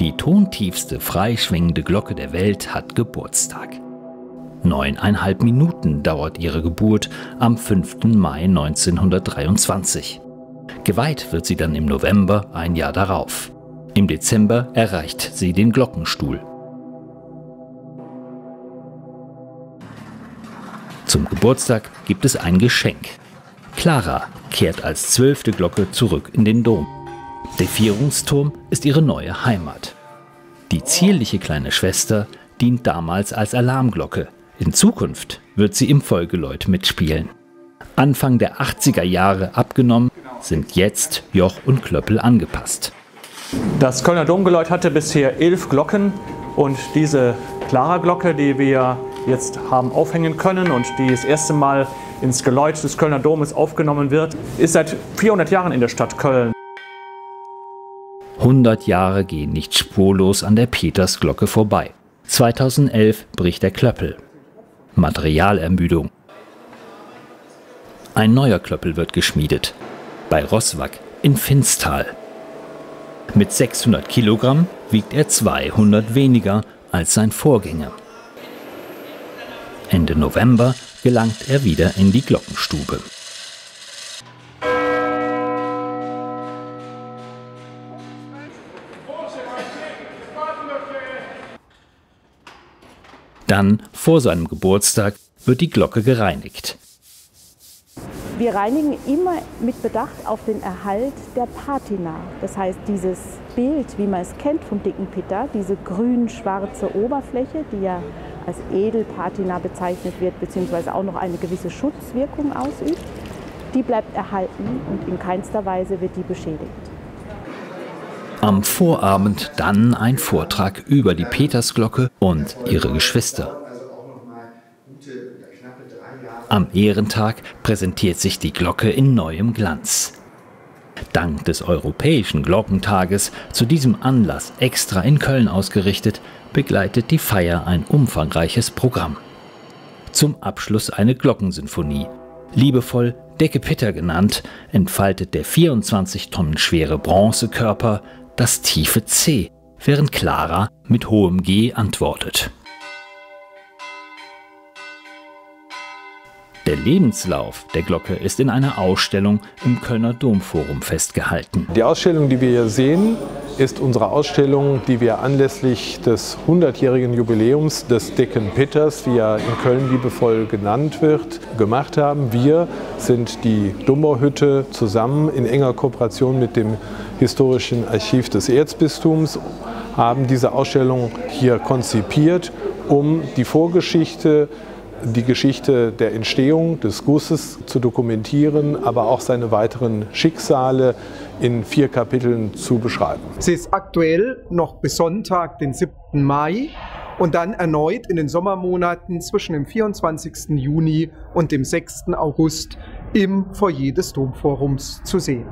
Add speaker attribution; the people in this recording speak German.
Speaker 1: Die tontiefste freischwingende Glocke der Welt hat Geburtstag. Neuneinhalb Minuten dauert ihre Geburt am 5. Mai 1923. Geweiht wird sie dann im November ein Jahr darauf. Im Dezember erreicht sie den Glockenstuhl. Zum Geburtstag gibt es ein Geschenk. Clara kehrt als zwölfte Glocke zurück in den Dom. Der Vierungsturm ist ihre neue Heimat. Die zierliche kleine Schwester dient damals als Alarmglocke. In Zukunft wird sie im Folgeläut mitspielen. Anfang der 80er Jahre abgenommen, sind jetzt Joch und Klöppel angepasst.
Speaker 2: Das Kölner Domgeläut hatte bisher elf Glocken und diese Clara-Glocke, die wir jetzt haben aufhängen können und die das erste Mal ins Geläut des Kölner Domes aufgenommen wird, ist seit 400 Jahren in der Stadt Köln.
Speaker 1: 100 Jahre gehen nicht spurlos an der Petersglocke vorbei. 2011 bricht der Klöppel. Materialermüdung. Ein neuer Klöppel wird geschmiedet. Bei Rosswack in Finstal. Mit 600 Kilogramm wiegt er 200 weniger als sein Vorgänger. Ende November gelangt er wieder in die Glockenstube. Dann, vor seinem Geburtstag, wird die Glocke gereinigt.
Speaker 3: Wir reinigen immer mit Bedacht auf den Erhalt der Patina. Das heißt, dieses Bild, wie man es kennt vom dicken Pitter, diese grün-schwarze Oberfläche, die ja als Edelpatina bezeichnet wird, beziehungsweise auch noch eine gewisse Schutzwirkung ausübt, die bleibt erhalten und in keinster Weise wird die beschädigt.
Speaker 1: Am Vorabend dann ein Vortrag über die Petersglocke und ihre Geschwister. Am Ehrentag präsentiert sich die Glocke in neuem Glanz. Dank des Europäischen Glockentages, zu diesem Anlass extra in Köln ausgerichtet, begleitet die Feier ein umfangreiches Programm. Zum Abschluss eine Glockensinfonie. Liebevoll Decke Pitter genannt, entfaltet der 24 Tonnen schwere Bronzekörper das tiefe C, während Clara mit hohem G antwortet. Der Lebenslauf der Glocke ist in einer Ausstellung im Kölner Domforum festgehalten.
Speaker 4: Die Ausstellung, die wir hier sehen, ist unsere Ausstellung, die wir anlässlich des 100-jährigen Jubiläums des Dicken Pitters, wie er in Köln liebevoll genannt wird, gemacht haben. Wir sind die Dumbauhütte zusammen in enger Kooperation mit dem Historischen Archiv des Erzbistums, haben diese Ausstellung hier konzipiert, um die Vorgeschichte die Geschichte der Entstehung des Gusses zu dokumentieren, aber auch seine weiteren Schicksale in vier Kapiteln zu beschreiben.
Speaker 5: Sie ist aktuell noch bis Sonntag, den 7. Mai und dann erneut in den Sommermonaten zwischen dem 24. Juni und dem 6. August im Foyer des Domforums zu sehen.